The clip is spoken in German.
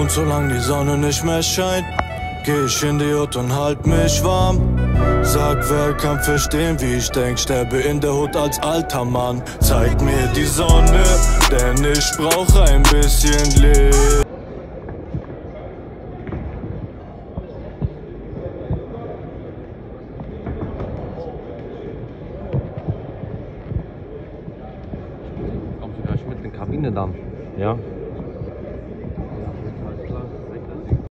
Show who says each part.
Speaker 1: Und solange die Sonne nicht mehr scheint, geh ich in die Hut und halt mich warm. Sag, wer kann verstehen, wie ich denk, sterbe in der Hut als alter Mann. Zeig mir die Sonne, denn ich brauch ein bisschen Licht.
Speaker 2: Kommst du gleich mit in die Kabine dann?
Speaker 3: Ja?